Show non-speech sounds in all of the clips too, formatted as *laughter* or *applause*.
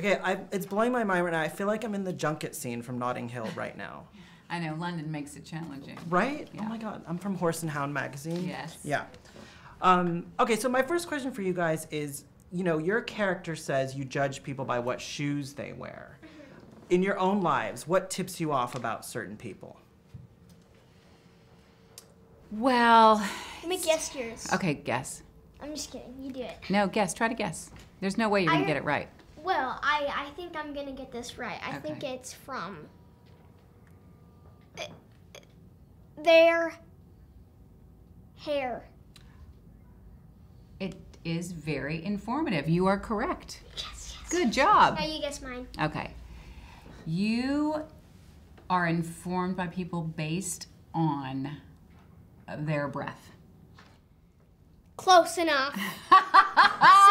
Okay, I, it's blowing my mind right now. I feel like I'm in the junket scene from Notting Hill *laughs* right now. I know London makes it challenging. Right? Yeah. Oh my god, I'm from Horse and Hound magazine. Yes. Yeah. Um, okay, so my first question for you guys is you know, your character says you judge people by what shoes they wear. In your own lives, what tips you off about certain people? Well, Let me guess yours. okay, guess. I'm just kidding. You do it. No, guess. Try to guess. There's no way you're gonna get it right. Well, I, I think I'm gonna get this right. I think it's from uh, their hair. It is very informative. You are correct. Yes, yes. Good job. Now you guess mine. Okay. You are informed by people based on their breath. Close enough. *laughs*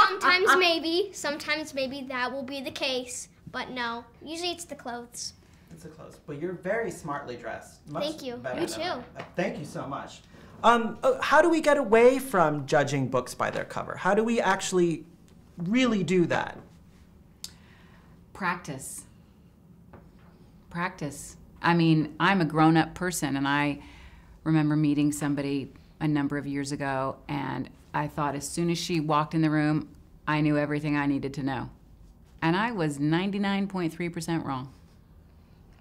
sometimes maybe, sometimes maybe that will be the case, but no. Usually it's the clothes. It's the clothes. but you're very smartly dressed. Much Thank you. You too. I- Thank you so much. Um, uh, how do we get away from judging books by their cover? How do we actually really do that? Practice. Practice. I mean, I'm a grown up person, and I remember meeting somebody a number of years ago, and I thought as soon as she walked in the room, I knew everything I needed to know. And I was 99.3% wrong.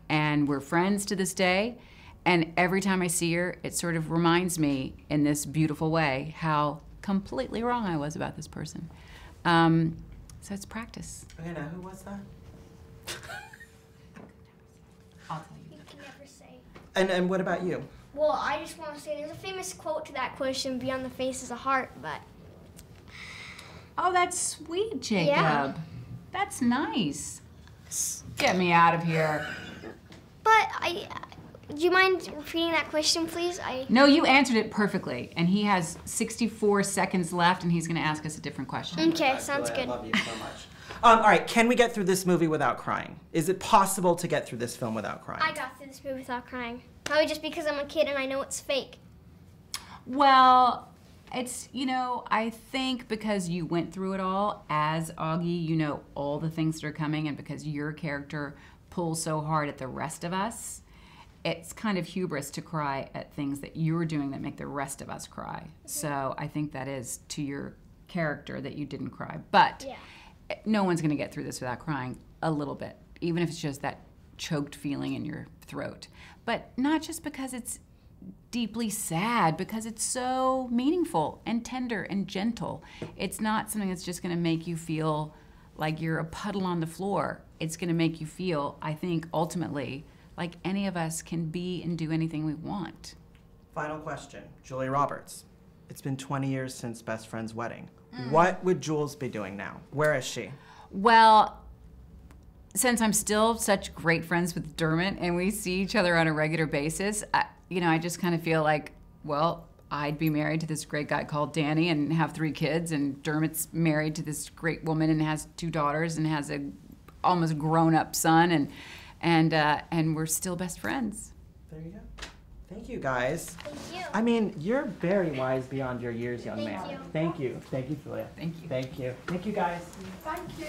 And we're friends to this day. And every time I see her, it sort of reminds me in this beautiful way how completely wrong I was about this person. Um, so it's practice. Okay, now who was that? *laughs* I'll tell you. You can never say. And and what about you? Well, I just want to say there's a famous quote to that question beyond the face is a heart, but Oh, that's sweet, Jacob. Yeah. That's nice. Get me out of here. but I do you mind repeating that question please? I No, you answered it perfectly, and he has 64 seconds left, and he's going to ask us a different question. Okay, sounds good. I love you so much. Um, all right, can we get through this movie without crying? Is it possible to get through this film without crying? I got through this movie without crying. Probably just because I'm a kid and I know it's fake. Well, it's, you know, I think because you went through it all as Auggie, you know all the things that are coming, and because your character pulls so hard at the rest of us, it's kind of hubris to cry at things that you're doing that make the rest of us cry. So I think that is to your character that you didn't cry. But Yeah. No one's going to get through this without crying a little bit, even if it's just that choked feeling in your throat. But not just because it's deeply sad, because it's so meaningful and tender and gentle. It's not something that's just going to make you feel like you're a puddle on the floor. It's going to make you feel, I think, ultimately, like any of us can be and do anything we want. Final question, Julia Roberts. It's been 20 years since Best Friend's wedding. Mm. What would Jules be doing now? Where is she? Well, since I'm still such great friends with Dermot and we see each other on a regular basis, I, you know, I just kind of feel like, well, I'd be married to this great guy called Danny and have three kids, and Dermot's married to this great woman and has two daughters and has a almost grown up son, and and uh, and we're still best friends. There you go. Thank you, guys. Thank you. I mean, you're very wise beyond your years, young Thank man. you. Thank you. Thank you, Julia. Thank you. Thank you. Thank you, guys. Thank you.